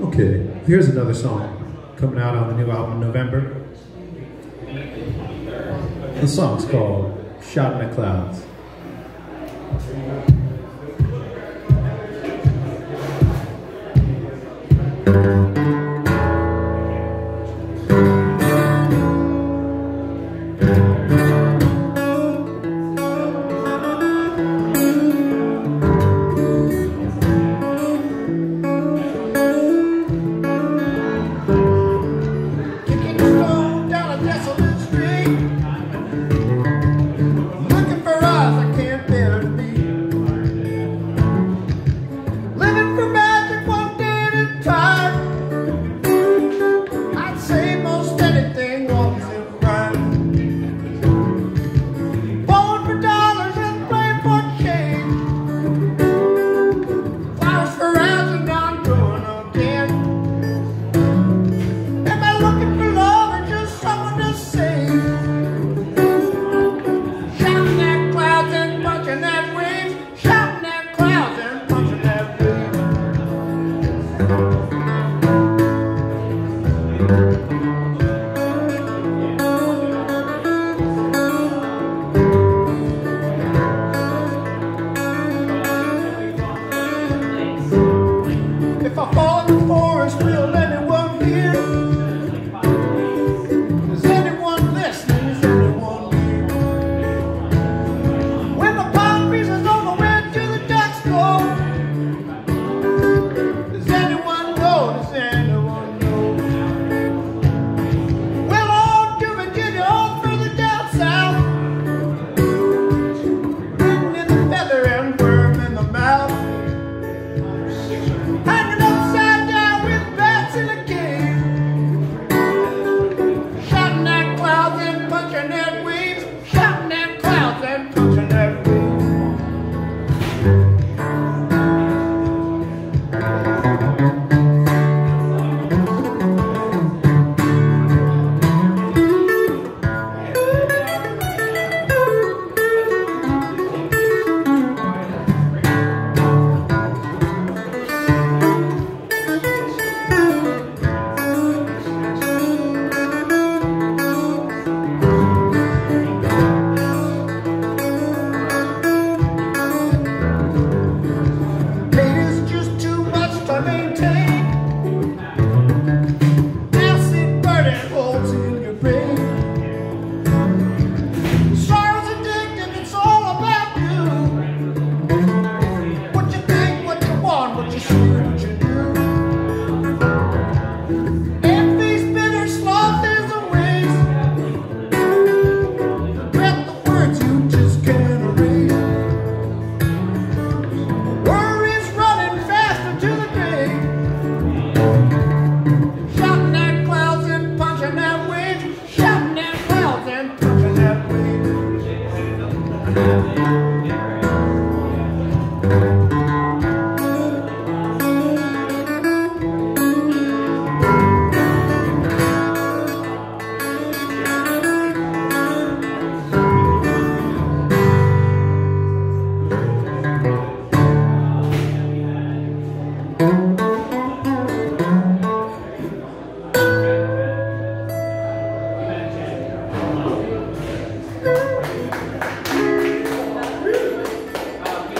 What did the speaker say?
Okay, here's another song coming out on the new album in November. The song's called Shouting At Clouds. Down.